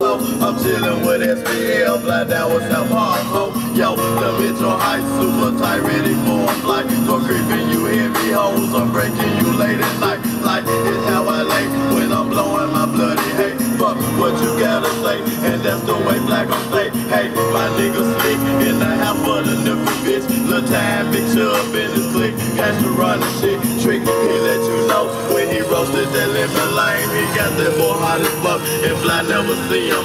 I'm chillin' with SBL, black that was South ho. Yo, the Mitchell Heights, super tight, ready for a flight. For creeping you heavy hoes, I'm breaking you late at night. Like, it's how I lay when I'm blowin' my bloody hate. Fuck what you gotta say, and that's the way black on stay. Hey, my nigga slick in the half of the nickel bitch. Lil' time, bitch up in his click. Cash to run the shit, trick, he let you know when he roasted that lemon that boy hot as fuck, and fly never see him.